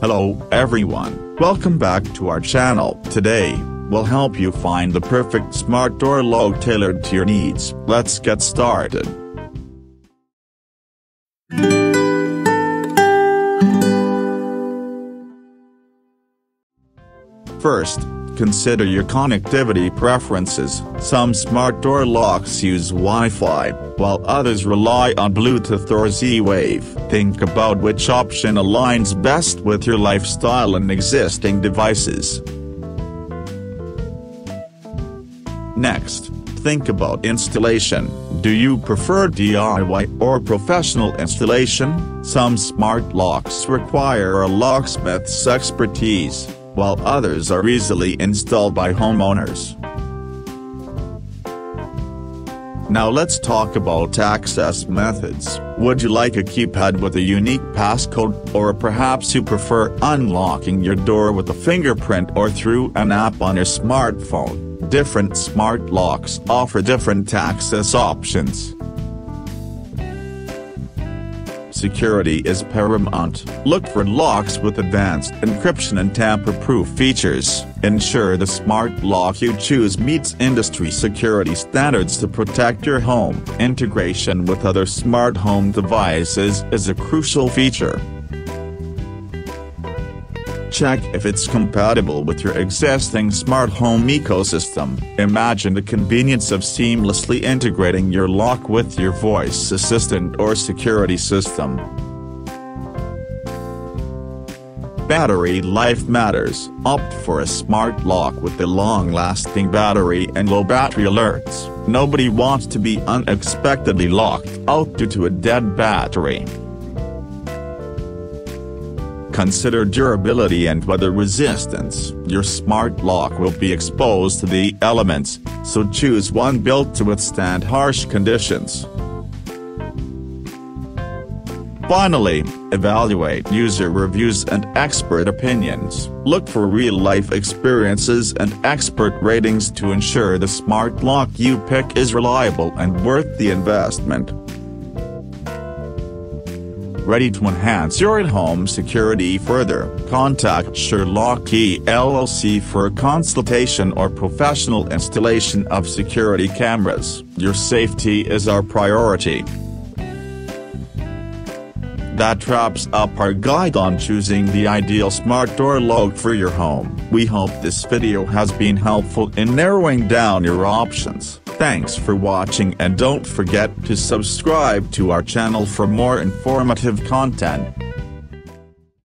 Hello, everyone. Welcome back to our channel. Today, we'll help you find the perfect smart door lock tailored to your needs. Let's get started. First, consider your connectivity preferences. Some smart door locks use Wi-Fi, while others rely on Bluetooth or Z-Wave. Think about which option aligns best with your lifestyle and existing devices. Next, think about installation. Do you prefer DIY or professional installation? Some smart locks require a locksmith's expertise while others are easily installed by homeowners. Now let's talk about access methods. Would you like a keypad with a unique passcode or perhaps you prefer unlocking your door with a fingerprint or through an app on your smartphone? Different smart locks offer different access options. Security is paramount. Look for locks with advanced encryption and tamper-proof features. Ensure the smart lock you choose meets industry security standards to protect your home. Integration with other smart home devices is a crucial feature. Check if it's compatible with your existing smart home ecosystem. Imagine the convenience of seamlessly integrating your lock with your voice assistant or security system. Battery life matters. Opt for a smart lock with a long-lasting battery and low battery alerts. Nobody wants to be unexpectedly locked out due to a dead battery. Consider durability and weather resistance. Your smart lock will be exposed to the elements, so choose one built to withstand harsh conditions. Finally, evaluate user reviews and expert opinions. Look for real-life experiences and expert ratings to ensure the smart lock you pick is reliable and worth the investment ready to enhance your at-home security further, contact SureLock LLC for a consultation or professional installation of security cameras. Your safety is our priority. That wraps up our guide on choosing the ideal smart door lock for your home. We hope this video has been helpful in narrowing down your options. Thanks for watching and don't forget to subscribe to our channel for more informative content.